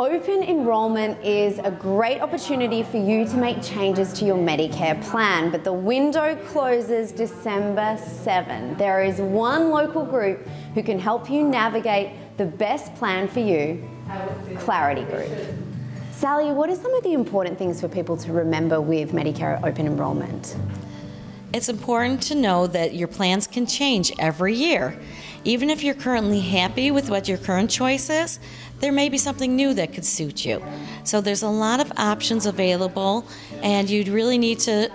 Open enrollment is a great opportunity for you to make changes to your Medicare plan, but the window closes December 7. There is one local group who can help you navigate the best plan for you, Clarity Group. Sally, what are some of the important things for people to remember with Medicare open enrollment? It's important to know that your plans can change every year. Even if you're currently happy with what your current choice is, there may be something new that could suit you. So there's a lot of options available, and you'd really need to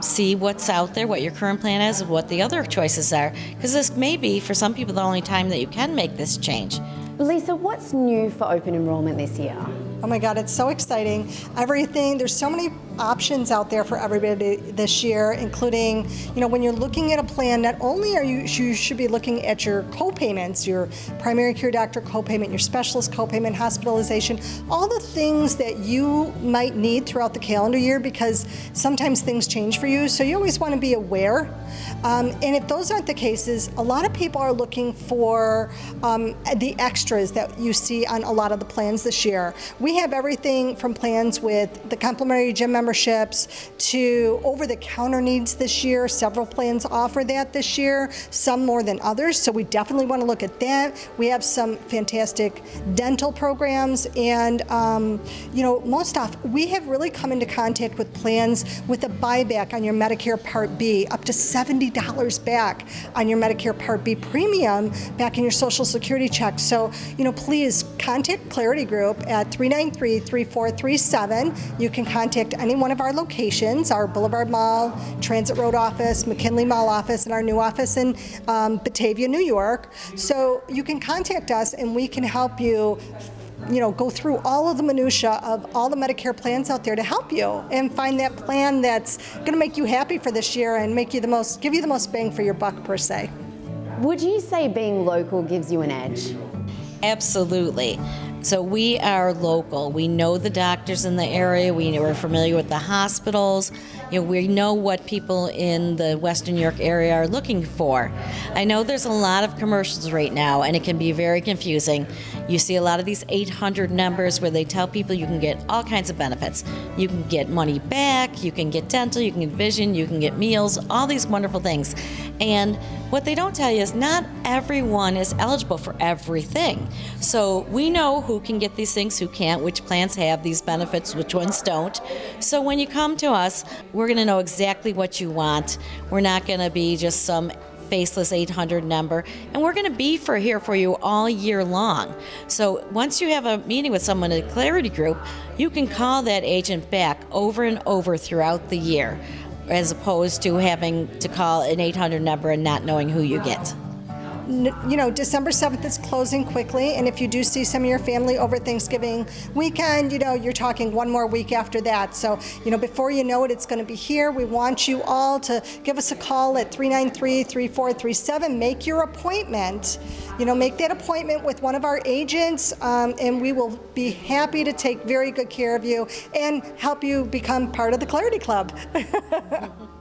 see what's out there, what your current plan is, what the other choices are. Because this may be, for some people, the only time that you can make this change. Lisa, what's new for open enrollment this year? Oh my God, it's so exciting. Everything, there's so many options out there for everybody this year, including, you know, when you're looking at a plan, not only are you, you should be looking at your co-payments, your primary care doctor co-payment, your specialist co-payment, hospitalization, all the things that you might need throughout the calendar year because sometimes things change for you. So you always want to be aware. Um, and if those aren't the cases, a lot of people are looking for um, the extras that you see on a lot of the plans this year. We have everything from plans with the complimentary gym membership memberships to over-the-counter needs this year. Several plans offer that this year, some more than others, so we definitely want to look at that. We have some fantastic dental programs, and um, you know, most often we have really come into contact with plans with a buyback on your Medicare Part B, up to $70 back on your Medicare Part B premium back in your Social Security check. So, you know, please contact Clarity Group at 393 3437. You can contact any one of our locations, our Boulevard Mall, Transit Road office, McKinley Mall office, and our new office in um, Batavia, New York. So you can contact us and we can help you you know, go through all of the minutia of all the Medicare plans out there to help you and find that plan that's going to make you happy for this year and make you the most, give you the most bang for your buck per se. Would you say being local gives you an edge? Absolutely. So we are local. We know the doctors in the area. We are familiar with the hospitals. You know, we know what people in the Western New York area are looking for. I know there's a lot of commercials right now, and it can be very confusing. You see a lot of these 800 numbers where they tell people you can get all kinds of benefits. You can get money back, you can get dental, you can get vision, you can get meals, all these wonderful things. And what they don't tell you is not everyone is eligible for everything. So we know who can get these things, who can't, which plans have these benefits, which ones don't. So when you come to us, we're going to know exactly what you want. We're not going to be just some faceless 800 number and we're going to be for here for you all year long so once you have a meeting with someone in at clarity group you can call that agent back over and over throughout the year as opposed to having to call an 800 number and not knowing who you get you know, December 7th is closing quickly, and if you do see some of your family over Thanksgiving weekend, you know, you're talking one more week after that. So, you know, before you know it, it's going to be here. We want you all to give us a call at 393 3437. Make your appointment. You know, make that appointment with one of our agents, um, and we will be happy to take very good care of you and help you become part of the Clarity Club.